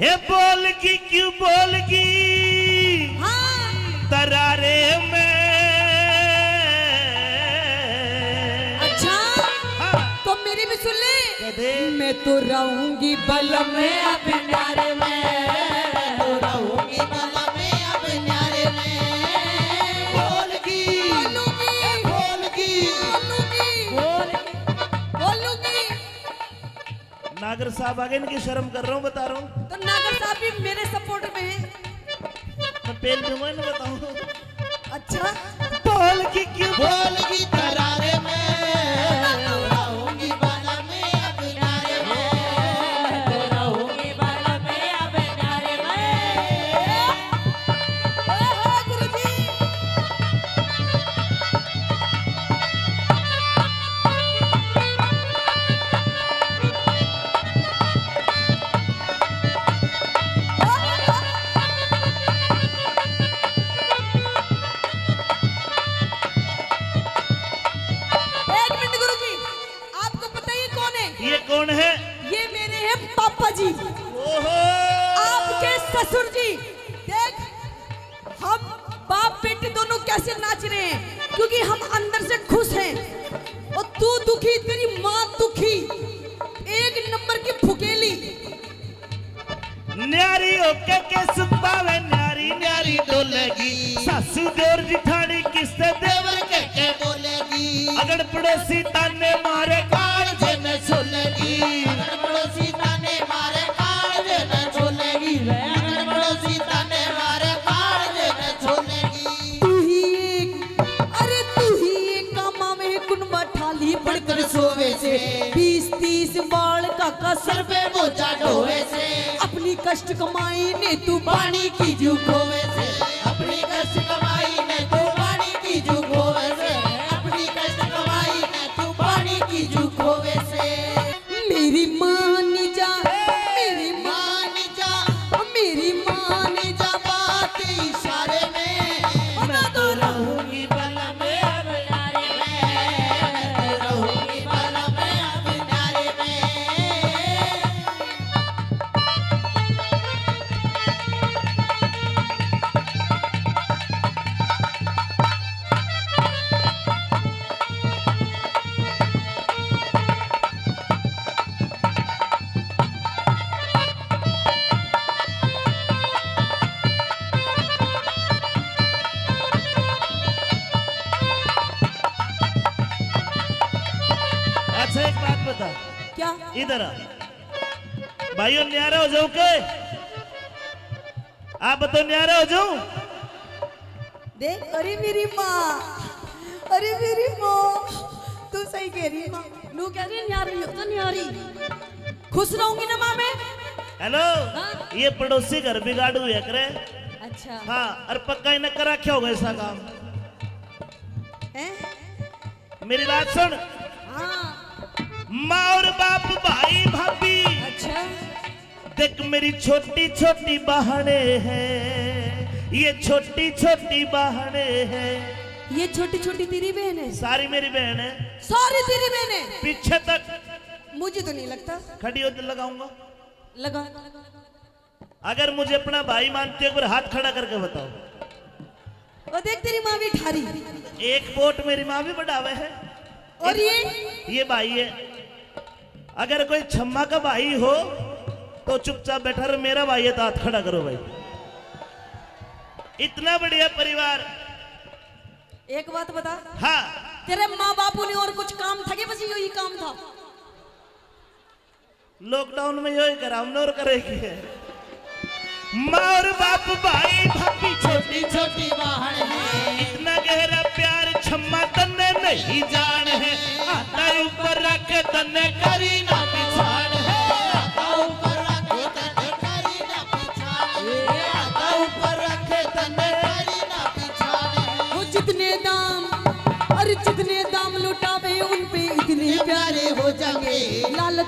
हे बोलगी क्यों बोलगी हाँ। तरारे में। अच्छा हाँ, तो मेरी भी सुन ले। मैं तो रहूँगी बल में अपने प्यारे में। साहब आगे इनकी शर्म कर रहा हूँ बता रहा हूँ। तो नागर साहब भी मेरे सपोर्ट में है। मैं पेल दूँगा मैं ना बताऊँ? अच्छा। बोलगी क्यों? बोलगी तरारे किससे देवर के बोलेगी? अगर पड़ोसी ताने मारे काल जे न छोलेगी। अगर पड़ोसी ताने मारे काल जे न छोलेगी। अगर पड़ोसी ताने मारे काल जे न छोलेगी। तू ही एक अरे तू ही एक कामा में कुनबा ठाली पढ़कर सोवे से। बीस तीस बाल का कसर पे बोझा ढोवे से। अपनी कष्ट कमाई ने तू पानी की जूख होवे से। अपनी कष्ट कमाई भाइयों न्यारा हो जाऊँ के आप बताओ न्यारा हो जाऊँ देख अरे मेरी माँ अरे मेरी माँ तू सही कह रही माँ लू कह रही न्यारी हो तो न्यारी खुश रहूँगी ना माँ मैं हेलो ये पड़ोसी घर बिगाड़ू है करे अच्छा हाँ और पक्का इन्हें करा क्या होगा ऐसा काम हैं मेरी बात सुन हाँ माँ और बाप भाई भाभी देख मेरी छोटी छोटी बहने हैं। ये छोटी छोटी बहने हैं। ये छोटी छोटी तेरी बहन है। सारी मेरी बहन है। सारी तेरी बहन है। पीछे तक। मुझे तो नहीं लगता। खड़ी हो तो लगाऊँगा। लगा। अगर मुझे अपना भाई मानते हो एक बार हाथ खड़ा करके बताओ। और देख तेरी माँ भी ठारी। एक वोट मेरी माँ भी बढ़ावे है। और ये? ये भाई है। अगर कोई छम्मा का भाई हो तो चुपचाप बैठा रहो मेरा भाई है तो हाथ खड़ा करो भाई। इतना बढ़िया परिवार। एक बात बता। हाँ। तेरे माँ बापू ने और कुछ काम था कि बस यही काम था? लॉकडाउन में यही करा हमने और करेगी है। माँ और बाप भाई भाभी छोटी छोटी वाहन है। इतना गहरा प्यार छम्मा तन्ने नहीं जान है। आता ऊपर रख तन्ने करी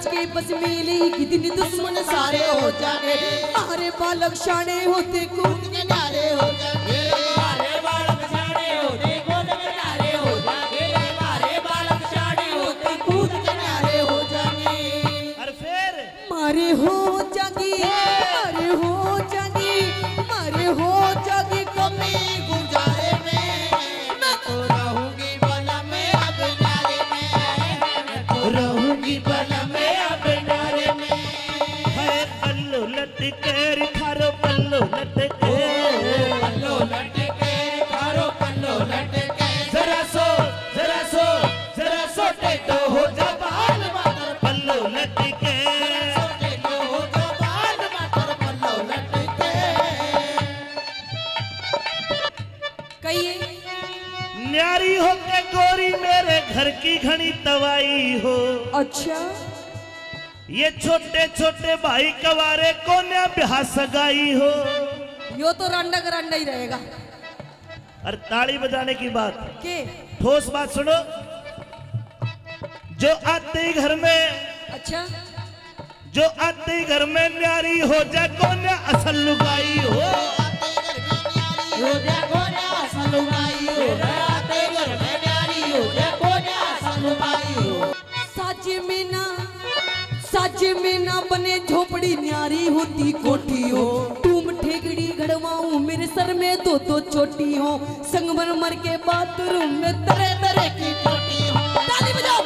लालच के बस मेले दिन दुश्मन सारे हो जाने हमारे बालक शाने होते कूद के नारे हो जाने हो गोरी मेरे घर की घनी तवाई हो। अच्छा। ये छोटे छोटे भाई कवारे कोन्या ब्याह सगाई हो। यो तो रंडा गरंडा ही रहेगा। और ताली बजाने की बात। के? ठोस बात सुनो। जो आते ही घर में अच्छा। जो आते ही घर में न्यारी हो जा कोन्या असल लुगाई हो। हो सलुमाई हो। सच में ना सच में ना बने झोपड़ी न्यारी होती कोठी हो तुम ठेकड़ी घड़वाऊ मेरे सर में दो दो चोटी हो संगमरमर के बाथरूम में तरह तरह की टोटी हो ताली बजाओ।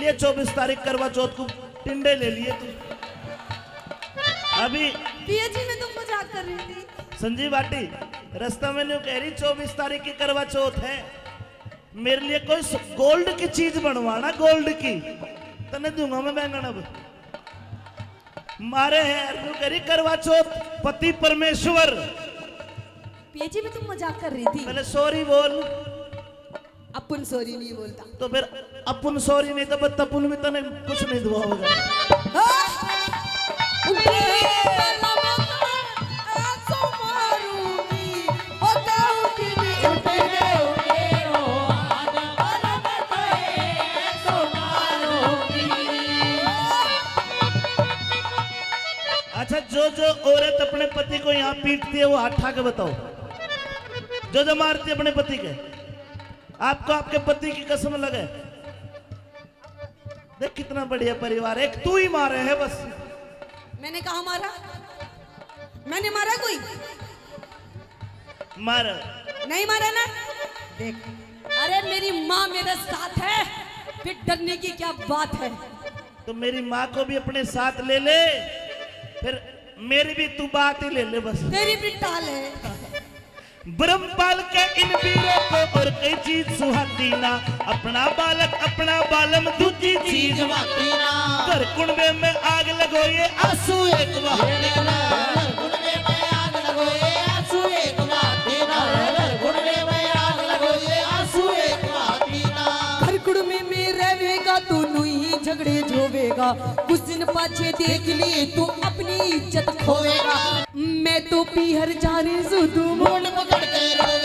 लिए चौबीस तारीख करवा चौथ को टिंडे ले लिए तू। अभी पीएचडी में तुम मज़ाक कर रही थी। संजीव बाटी रास्ता में कह रही चौबीस तारीख की करवा चौथ है। मेरे लिए कोई गोल्ड की चीज़ बनवाना गोल्ड की। तने दूँगा मैं बैंगन अब। मारे है कह करवा चौथ पति परमेश्वर। पीएचडी में तुम मज़ाक कर रही थी। पहले सॉरी बोल। अपन सॉरी नहीं बोलता। तो फिर अपन सॉरी नहीं तो बस तपुन भी तने कुछ नहीं दुआ होगा। तो अच्छा जो जो औरत अपने पति को यहाँ पीटती है, वो उठा के बताओ। जो जो मारती है अपने पति के। आपको आपके पति की कसम लगे। देख कितना बढ़िया परिवार एक तू ही मारे है बस। मैंने कहा मारा? मैंने मारा कोई? मार। नहीं मारा ना? देख। अरे मेरी माँ मेरे साथ है। फिर डरने की क्या बात है? तो मेरी माँ को भी अपने साथ ले ले। फिर मेरी भी तू बात ही ले ले बस। तेरी भी टाल है। ब्रह्मपाल के इन वीरों को और कई चीज़ सुहाती ना अपना बालक अपना बालम दूजी चीज़। ना घर कुंडे में आग लगो ये आँसू एक वहाँ गुड़वे में आग लगो आँसू एक बाती ना गुड़वे में आग लगो आँसू एक बाती ना खरकुड़ में में रहेगा तू ही झगड़े झोवेगा कुछ दिन पाछे देख लिए तू अपनी इज़्ज़त खोएगा मैं तो पीहर जा रही सू तू मूड पकड़ के रोवेगा।